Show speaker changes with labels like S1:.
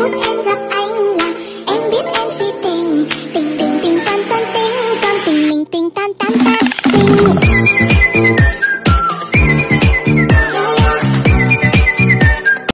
S1: phút em gặp anh là em biết em si tình. Tình tình tình, tan tan tình con tình, mình tình, tan tan tan.